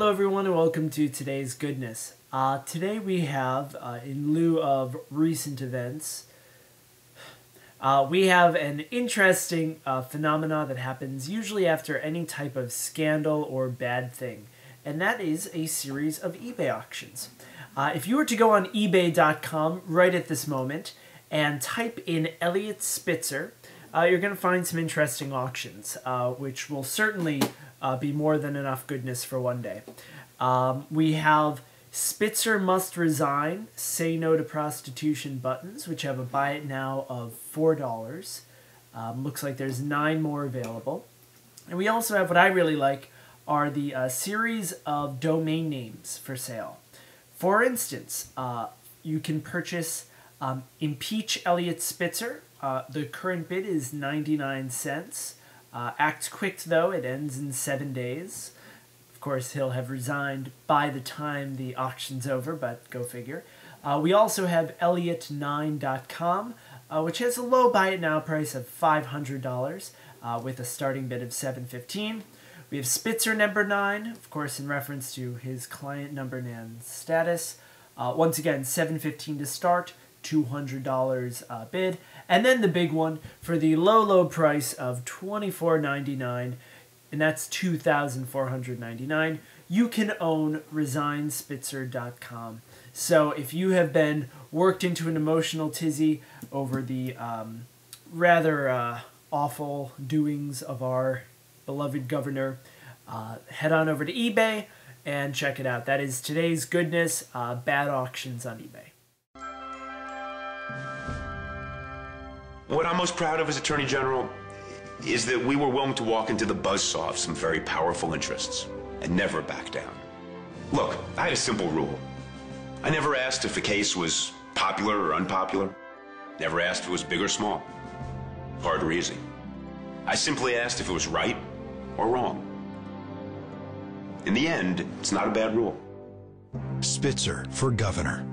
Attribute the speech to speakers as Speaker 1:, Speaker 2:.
Speaker 1: everyone, and welcome to today's goodness. Uh, today we have, uh, in lieu of recent events, uh, we have an interesting uh, phenomena that happens usually after any type of scandal or bad thing, and that is a series of eBay auctions. Uh, if you were to go on eBay.com right at this moment and type in Eliot Spitzer, uh, you're going to find some interesting auctions, uh, which will certainly uh, be more than enough goodness for one day. Um, we have Spitzer Must Resign, Say No to Prostitution buttons, which have a buy it now of $4. Um, looks like there's nine more available. And we also have what I really like are the uh, series of domain names for sale. For instance, uh, you can purchase um, Impeach Eliot Spitzer. Uh, the current bid is 99 cents. Uh, acts quick though, it ends in seven days. Of course, he'll have resigned by the time the auction's over, but go figure. Uh, we also have Elliot9.com, uh, which has a low buy it now price of $500 uh, with a starting bid of 715 We have Spitzer number 9, of course, in reference to his client number 9 status. Uh, once again, 715 to start, $200 uh, bid. And then the big one for the low, low price of $24.99, and that's 2,499. You can own resignsspitzer.com. So if you have been worked into an emotional tizzy over the um, rather uh, awful doings of our beloved governor, uh, head on over to eBay and check it out. That is today's goodness, uh, bad auctions on eBay.
Speaker 2: What I'm most proud of as Attorney General is that we were willing to walk into the buzzsaw of some very powerful interests and never back down. Look, I had a simple rule. I never asked if a case was popular or unpopular. Never asked if it was big or small. Hard or easy. I simply asked if it was right or wrong. In the end, it's not a bad rule.
Speaker 3: Spitzer for governor.